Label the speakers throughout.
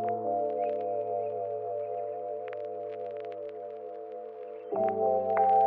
Speaker 1: Thank you.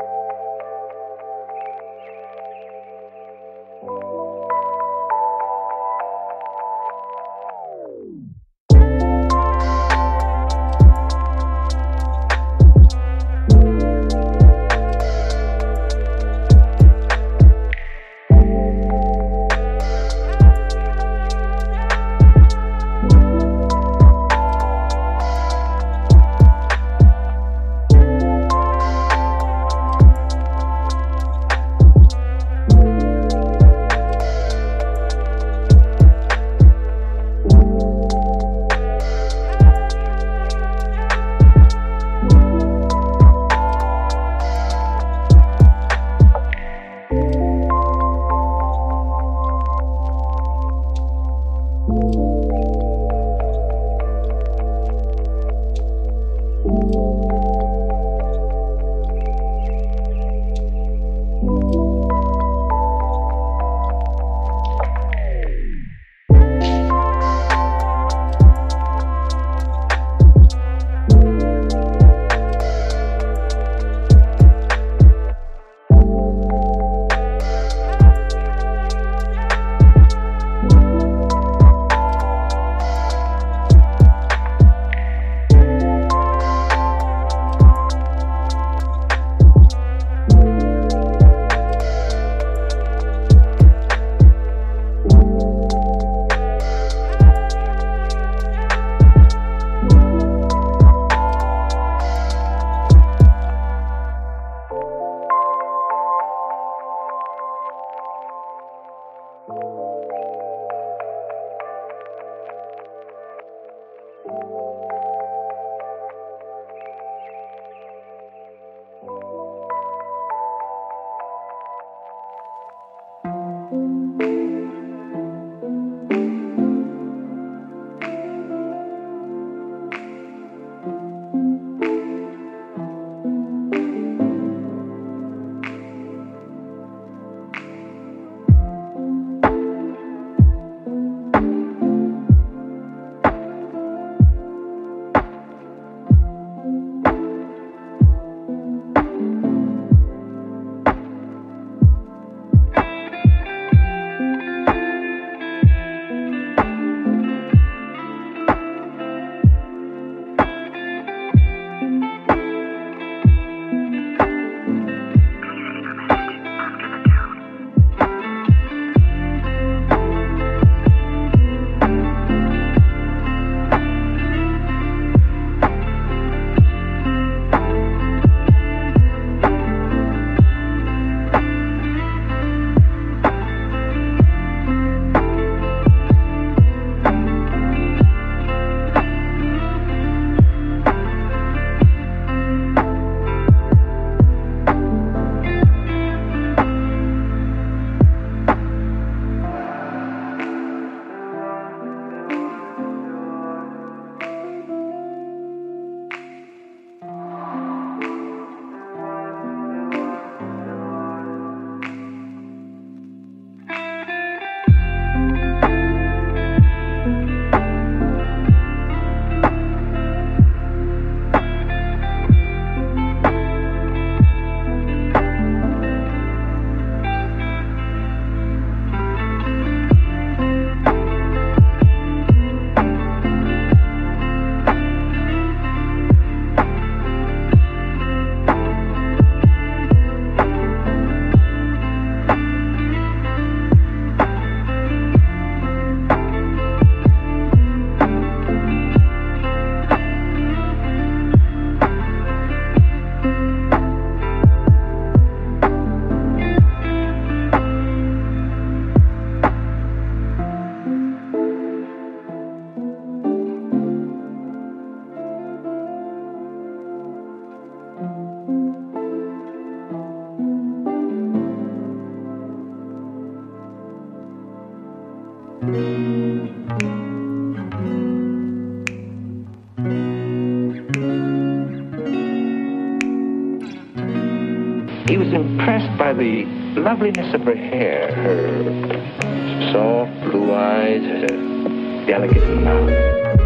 Speaker 1: He was impressed by the loveliness of her hair, her soft blue eyes, her delicate mouth.